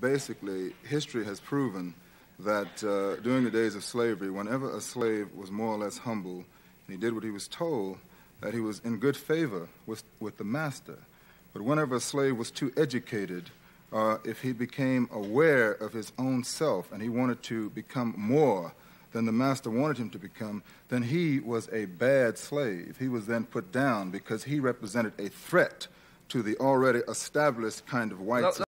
basically, history has proven that uh, during the days of slavery, whenever a slave was more or less humble and he did what he was told, that he was in good favor with, with the master. But whenever a slave was too educated, uh, if he became aware of his own self and he wanted to become more than the master wanted him to become, then he was a bad slave. He was then put down because he represented a threat to the already established kind of white. No,